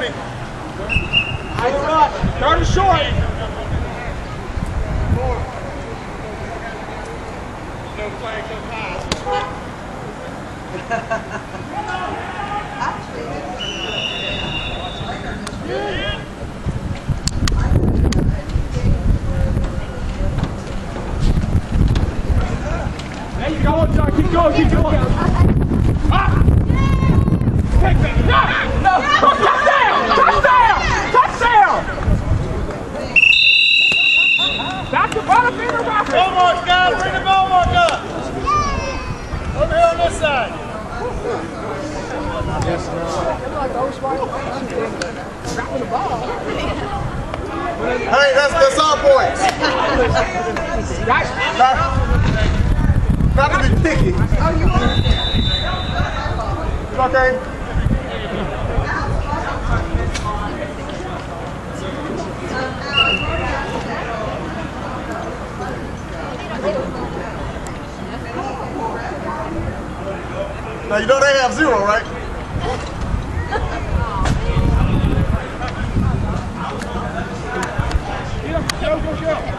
40. Start it short. No. There you go, John. Keep going, keep going. Dr. Butterfinger Rocket! Ball guys! Bring the ball mark up! Over here on this side. Hey, that's, that's all points. Not, not to be picky. Okay. Now you know they have zero, right? Go, go, go.